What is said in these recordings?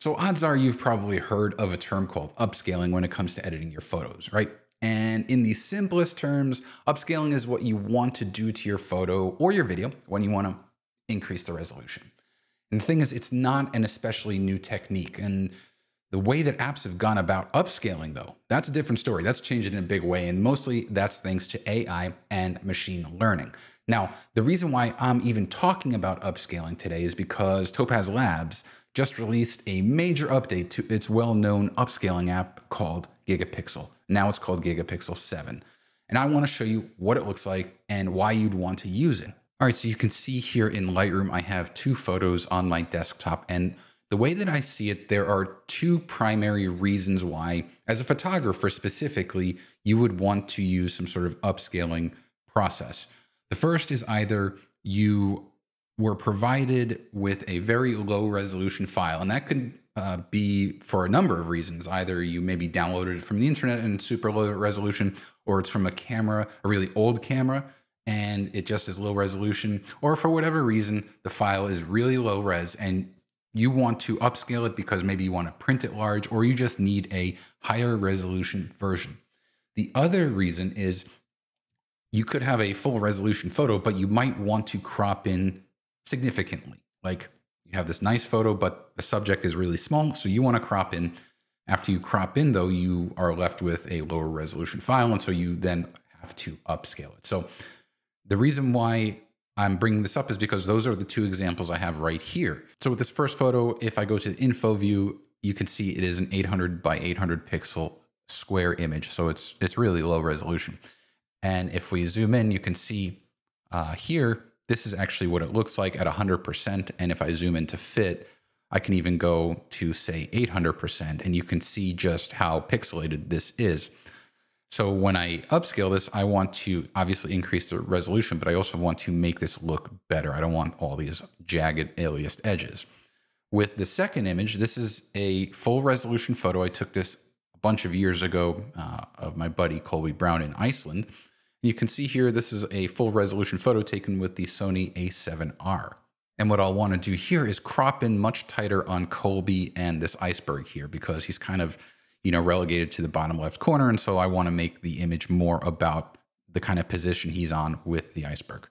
So odds are you've probably heard of a term called upscaling when it comes to editing your photos, right? And in the simplest terms, upscaling is what you want to do to your photo or your video when you want to increase the resolution. And the thing is, it's not an especially new technique. And the way that apps have gone about upscaling, though, that's a different story. That's changed in a big way. And mostly that's thanks to AI and machine learning. Now, the reason why I'm even talking about upscaling today is because Topaz Labs just released a major update to its well known upscaling app called Gigapixel. Now it's called Gigapixel 7. And I want to show you what it looks like and why you'd want to use it. All right, so you can see here in Lightroom, I have two photos on my desktop. And the way that I see it, there are two primary reasons why, as a photographer specifically, you would want to use some sort of upscaling process. The first is either you were provided with a very low resolution file, and that could uh, be for a number of reasons. Either you maybe downloaded it from the internet in super low resolution, or it's from a camera, a really old camera, and it just is low resolution, or for whatever reason, the file is really low res and you want to upscale it because maybe you want to print it large, or you just need a higher resolution version. The other reason is you could have a full resolution photo, but you might want to crop in significantly. Like you have this nice photo, but the subject is really small. So you want to crop in. After you crop in, though, you are left with a lower resolution file. And so you then have to upscale it. So the reason why I'm bringing this up is because those are the two examples I have right here. So with this first photo, if I go to the info view, you can see it is an 800 by 800 pixel square image. So it's, it's really low resolution. And if we zoom in, you can see uh, here, this is actually what it looks like at 100%. And if I zoom into fit, I can even go to say 800% and you can see just how pixelated this is. So when I upscale this, I want to obviously increase the resolution, but I also want to make this look better. I don't want all these jagged aliased edges. With the second image, this is a full resolution photo. I took this a bunch of years ago uh, of my buddy Colby Brown in Iceland. You can see here, this is a full resolution photo taken with the Sony a7R. And what I'll want to do here is crop in much tighter on Colby and this iceberg here because he's kind of, you know, relegated to the bottom left corner. And so I want to make the image more about the kind of position he's on with the iceberg.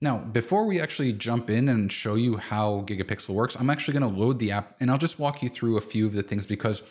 Now, before we actually jump in and show you how Gigapixel works, I'm actually going to load the app and I'll just walk you through a few of the things because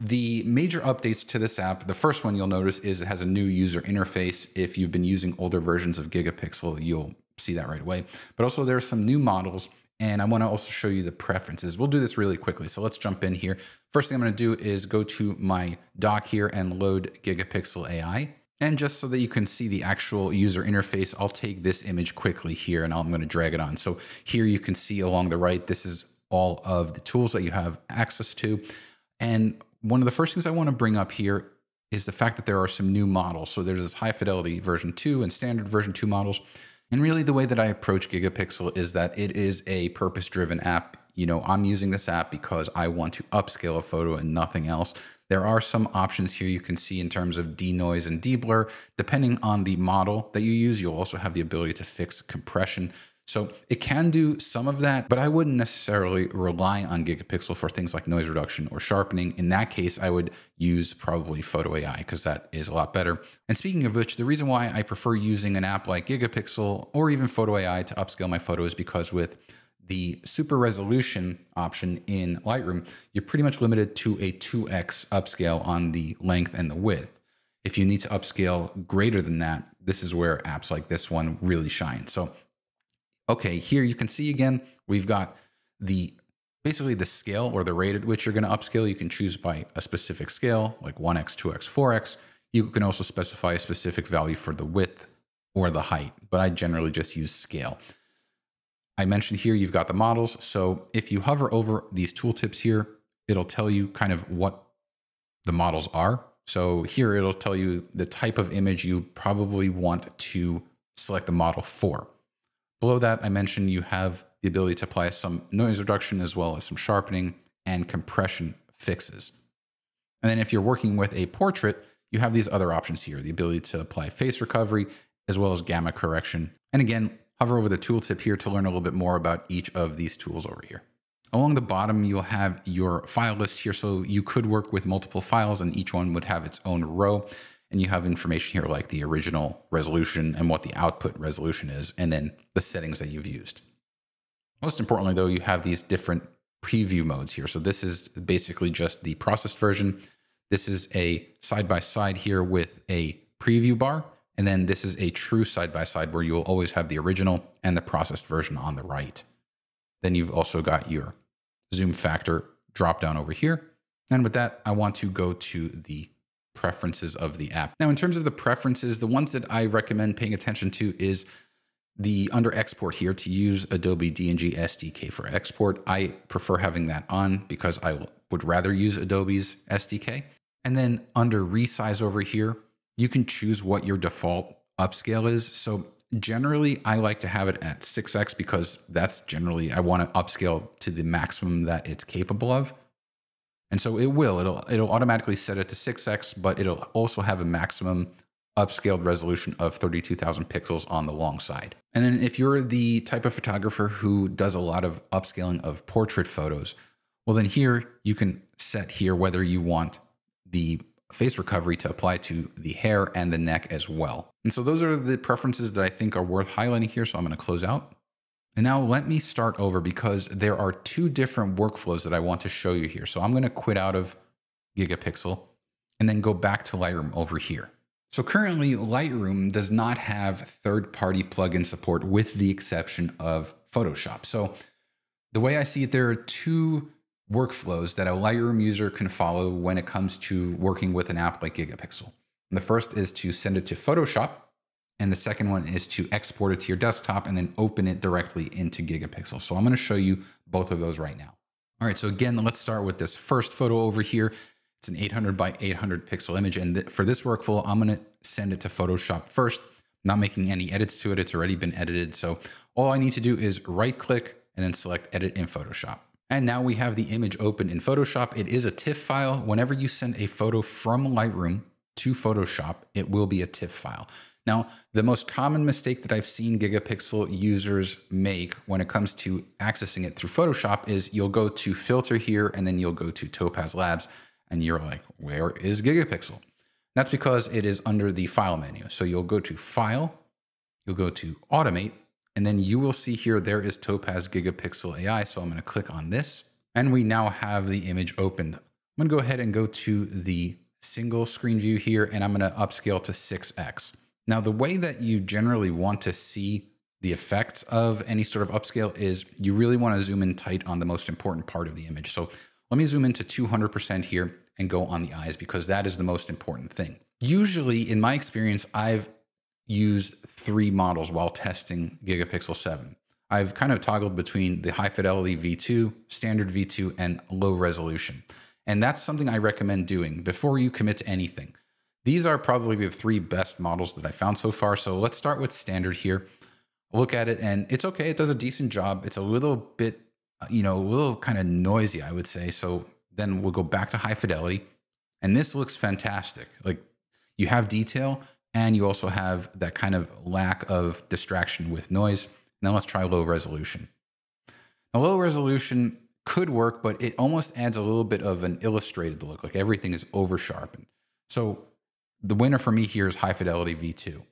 the major updates to this app, the first one you'll notice is it has a new user interface. If you've been using older versions of Gigapixel, you'll see that right away. But also there are some new models and I want to also show you the preferences. We'll do this really quickly. So let's jump in here. First thing I'm going to do is go to my dock here and load Gigapixel AI. And just so that you can see the actual user interface, I'll take this image quickly here and I'm going to drag it on. So here you can see along the right, this is all of the tools that you have access to. And one of the first things I want to bring up here is the fact that there are some new models. So there's this high fidelity version 2 and standard version 2 models. And really the way that I approach Gigapixel is that it is a purpose-driven app. You know, I'm using this app because I want to upscale a photo and nothing else. There are some options here you can see in terms of denoise and deblur. Depending on the model that you use, you'll also have the ability to fix compression. So it can do some of that, but I wouldn't necessarily rely on Gigapixel for things like noise reduction or sharpening. In that case, I would use probably Photo AI because that is a lot better. And speaking of which, the reason why I prefer using an app like Gigapixel or even Photo AI to upscale my photos is because with the super resolution option in Lightroom, you're pretty much limited to a 2x upscale on the length and the width. If you need to upscale greater than that, this is where apps like this one really shine. So Okay, here you can see again, we've got the basically the scale or the rate at which you're going to upscale. You can choose by a specific scale, like 1x, 2x, 4x. You can also specify a specific value for the width or the height, but I generally just use scale. I mentioned here you've got the models. So if you hover over these tooltips here, it'll tell you kind of what the models are. So here it'll tell you the type of image you probably want to select the model for. Below that, I mentioned you have the ability to apply some noise reduction as well as some sharpening and compression fixes. And then if you're working with a portrait, you have these other options here, the ability to apply face recovery as well as gamma correction. And again, hover over the tooltip here to learn a little bit more about each of these tools over here. Along the bottom, you'll have your file list here. So you could work with multiple files and each one would have its own row. And you have information here like the original resolution and what the output resolution is, and then the settings that you've used. Most importantly, though, you have these different preview modes here. So this is basically just the processed version. This is a side by side here with a preview bar. And then this is a true side by side where you will always have the original and the processed version on the right. Then you've also got your zoom factor drop down over here. And with that, I want to go to the preferences of the app. Now, in terms of the preferences, the ones that I recommend paying attention to is the under export here to use Adobe DNG SDK for export. I prefer having that on because I would rather use Adobe's SDK. And then under resize over here, you can choose what your default upscale is. So generally I like to have it at 6x because that's generally I want to upscale to the maximum that it's capable of. And so it will it'll it'll automatically set it to 6x, but it'll also have a maximum upscaled resolution of 32,000 pixels on the long side. And then if you're the type of photographer who does a lot of upscaling of portrait photos, well then here you can set here whether you want the face recovery to apply to the hair and the neck as well. And so those are the preferences that I think are worth highlighting here. So I'm going to close out. And now let me start over because there are two different workflows that I want to show you here. So I'm going to quit out of Gigapixel and then go back to Lightroom over here. So currently Lightroom does not have third-party plugin support with the exception of Photoshop. So the way I see it, there are two workflows that a Lightroom user can follow when it comes to working with an app like Gigapixel. And the first is to send it to Photoshop, and the second one is to export it to your desktop and then open it directly into Gigapixel. So I'm going to show you both of those right now. All right, so again, let's start with this first photo over here. It's an 800 by 800 pixel image. And th for this workflow, I'm going to send it to Photoshop first. Not making any edits to it. It's already been edited. So all I need to do is right click and then select edit in Photoshop. And now we have the image open in Photoshop. It is a TIFF file. Whenever you send a photo from Lightroom to Photoshop, it will be a TIFF file. Now, the most common mistake that I've seen Gigapixel users make when it comes to accessing it through Photoshop is you'll go to filter here and then you'll go to Topaz Labs and you're like, where is Gigapixel? That's because it is under the file menu. So you'll go to file, you'll go to automate, and then you will see here, there is Topaz Gigapixel AI. So I'm going to click on this and we now have the image opened. I'm to go ahead and go to the single screen view here and I'm going to upscale to 6x. Now, the way that you generally want to see the effects of any sort of upscale is you really want to zoom in tight on the most important part of the image. So let me zoom into 200% here and go on the eyes because that is the most important thing. Usually, in my experience, I've used three models while testing Gigapixel 7. I've kind of toggled between the high fidelity V2, standard V2, and low resolution. And that's something I recommend doing before you commit to anything. These are probably the three best models that I found so far. So let's start with standard here. Look at it and it's okay. It does a decent job. It's a little bit, uh, you know, a little kind of noisy, I would say. So then we'll go back to high fidelity and this looks fantastic. Like you have detail, and you also have that kind of lack of distraction with noise. Now let's try low resolution. Now low resolution could work, but it almost adds a little bit of an illustrated look, like everything is over sharpened. So the winner for me here is high fidelity V2.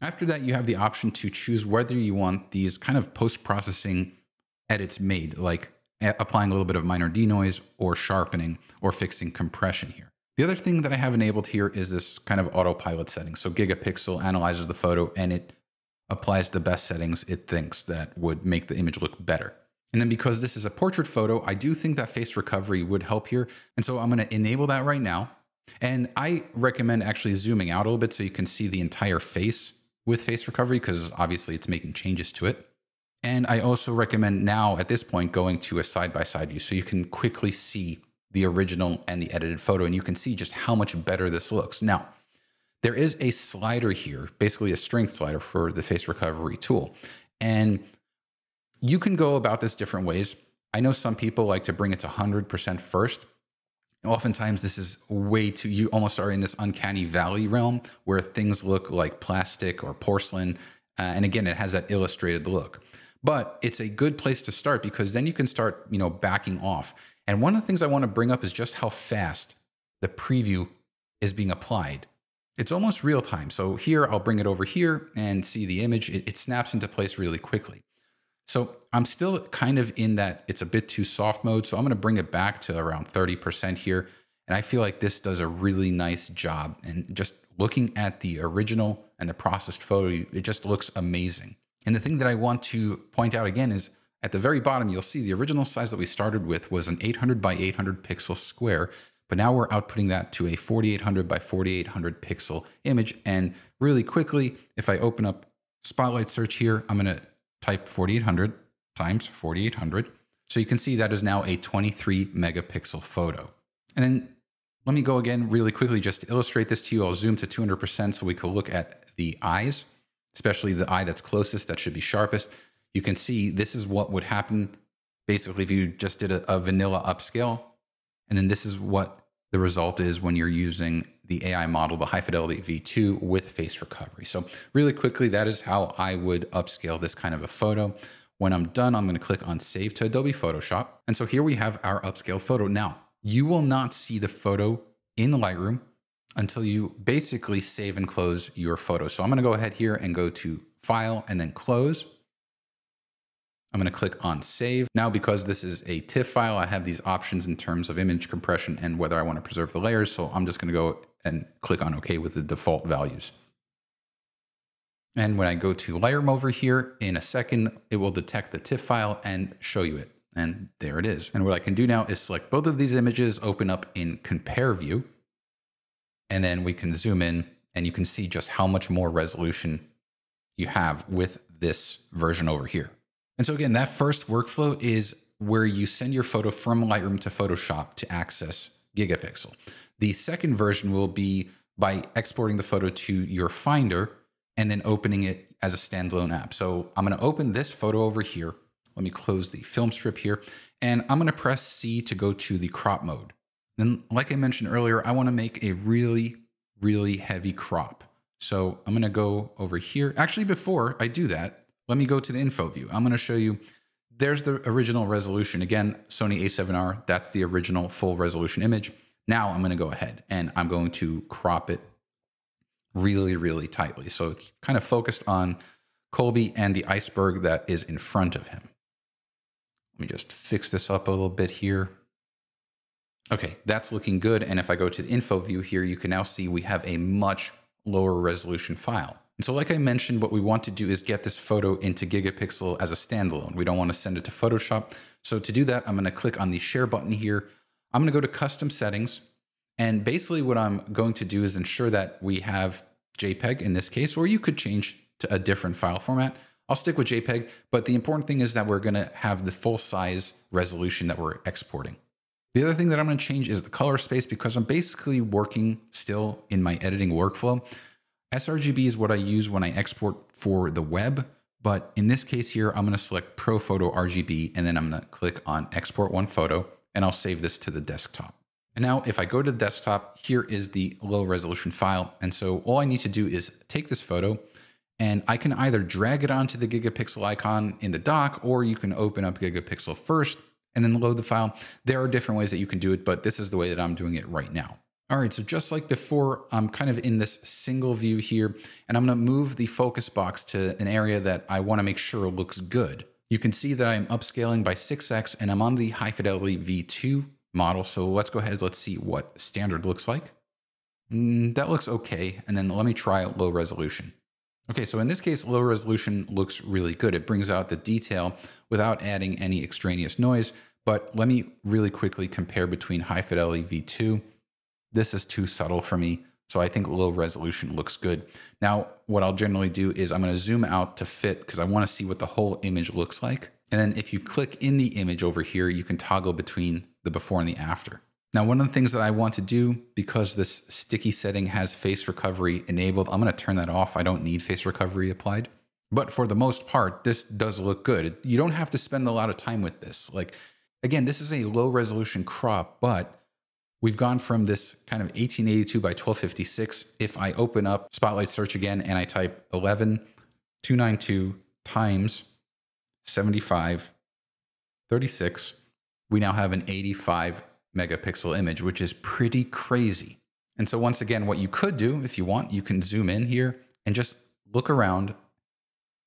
After that, you have the option to choose whether you want these kind of post-processing edits made, like applying a little bit of minor denoise or sharpening or fixing compression here. The other thing that I have enabled here is this kind of autopilot setting. So Gigapixel analyzes the photo and it applies the best settings it thinks that would make the image look better. And then because this is a portrait photo, I do think that face recovery would help here. And so I'm going to enable that right now. And I recommend actually zooming out a little bit so you can see the entire face with face recovery because obviously it's making changes to it. And I also recommend now at this point going to a side-by-side view so you can quickly see the original and the edited photo, and you can see just how much better this looks. Now, there is a slider here, basically a strength slider for the face recovery tool. And you can go about this different ways. I know some people like to bring it to 100% first. Oftentimes, this is way too, you almost are in this uncanny valley realm where things look like plastic or porcelain. Uh, and again, it has that illustrated look. But it's a good place to start because then you can start, you know, backing off. And one of the things I want to bring up is just how fast the preview is being applied. It's almost real time. So here, I'll bring it over here and see the image. It, it snaps into place really quickly. So I'm still kind of in that it's a bit too soft mode. So I'm going to bring it back to around 30% here. And I feel like this does a really nice job. And just looking at the original and the processed photo, it just looks amazing. And the thing that I want to point out again is at the very bottom, you'll see the original size that we started with was an 800 by 800 pixel square. But now we're outputting that to a 4800 by 4800 pixel image. And really quickly, if I open up Spotlight Search here, I'm going to type 4800 times 4800. So you can see that is now a 23 megapixel photo. And then let me go again really quickly just to illustrate this to you. I'll zoom to 200% so we can look at the eyes, especially the eye that's closest, that should be sharpest. You can see this is what would happen basically if you just did a, a vanilla upscale. And then this is what the result is when you're using the AI model, the high fidelity V2 with face recovery. So really quickly, that is how I would upscale this kind of a photo. When I'm done, I'm gonna click on Save to Adobe Photoshop. And so here we have our upscaled photo. Now, you will not see the photo in Lightroom until you basically save and close your photo. So I'm gonna go ahead here and go to File and then Close. I'm going to click on save. Now, because this is a TIFF file, I have these options in terms of image compression and whether I want to preserve the layers. So I'm just going to go and click on OK with the default values. And when I go to Lightroom over here, in a second, it will detect the TIFF file and show you it. And there it is. And what I can do now is select both of these images, open up in compare view, and then we can zoom in and you can see just how much more resolution you have with this version over here. And so again, that first workflow is where you send your photo from Lightroom to Photoshop to access Gigapixel. The second version will be by exporting the photo to your Finder and then opening it as a standalone app. So I'm going to open this photo over here. Let me close the film strip here. And I'm going to press C to go to the crop mode. Then, like I mentioned earlier, I want to make a really, really heavy crop. So I'm going to go over here. Actually, before I do that, let me go to the info view. I'm going to show you, there's the original resolution. Again, Sony a7R, that's the original full resolution image. Now I'm going to go ahead and I'm going to crop it really, really tightly. So it's kind of focused on Colby and the iceberg that is in front of him. Let me just fix this up a little bit here. Okay, that's looking good. And if I go to the info view here, you can now see we have a much lower resolution file. And so like I mentioned, what we want to do is get this photo into Gigapixel as a standalone. We don't want to send it to Photoshop. So to do that, I'm going to click on the share button here. I'm going to go to custom settings. And basically what I'm going to do is ensure that we have JPEG in this case, or you could change to a different file format. I'll stick with JPEG, but the important thing is that we're going to have the full size resolution that we're exporting. The other thing that I'm going to change is the color space because I'm basically working still in my editing workflow sRGB is what I use when I export for the web. But in this case here, I'm going to select ProPhoto RGB and then I'm going to click on export one photo and I'll save this to the desktop. And now if I go to the desktop, here is the low resolution file. And so all I need to do is take this photo and I can either drag it onto the gigapixel icon in the dock, or you can open up gigapixel first and then load the file. There are different ways that you can do it, but this is the way that I'm doing it right now. All right, so just like before, I'm kind of in this single view here, and I'm gonna move the focus box to an area that I wanna make sure looks good. You can see that I'm upscaling by 6x and I'm on the high fidelity V2 model. So let's go ahead, let's see what standard looks like. Mm, that looks okay. And then let me try low resolution. Okay, so in this case, low resolution looks really good. It brings out the detail without adding any extraneous noise. But let me really quickly compare between high fidelity V2 this is too subtle for me. So I think low resolution looks good. Now, what I'll generally do is I'm going to zoom out to fit because I want to see what the whole image looks like. And then if you click in the image over here, you can toggle between the before and the after. Now, one of the things that I want to do, because this sticky setting has face recovery enabled, I'm going to turn that off. I don't need face recovery applied. But for the most part, this does look good. You don't have to spend a lot of time with this. Like, again, this is a low resolution crop, but We've gone from this kind of 1882 by 1256. If I open up Spotlight Search again and I type 11292 times 75, 36, we now have an 85 megapixel image, which is pretty crazy. And so once again, what you could do if you want, you can zoom in here and just look around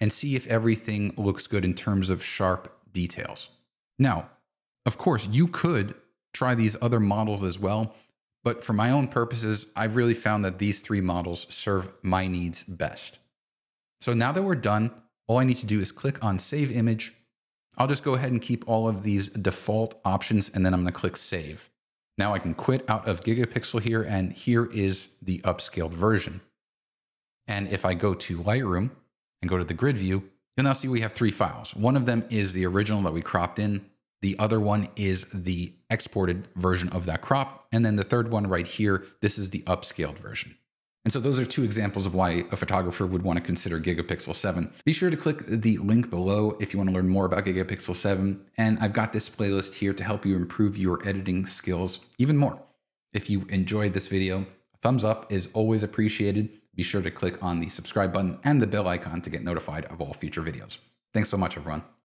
and see if everything looks good in terms of sharp details. Now, of course, you could try these other models as well, but for my own purposes, I've really found that these three models serve my needs best. So now that we're done, all I need to do is click on Save Image. I'll just go ahead and keep all of these default options, and then I'm going to click Save. Now I can quit out of Gigapixel here, and here is the upscaled version. And if I go to Lightroom and go to the grid view, you'll now see we have three files. One of them is the original that we cropped in. The other one is the exported version of that crop. And then the third one right here, this is the upscaled version. And so those are two examples of why a photographer would want to consider Gigapixel 7. Be sure to click the link below if you want to learn more about Gigapixel 7. And I've got this playlist here to help you improve your editing skills even more. If you enjoyed this video, a thumbs up is always appreciated. Be sure to click on the subscribe button and the bell icon to get notified of all future videos. Thanks so much, everyone.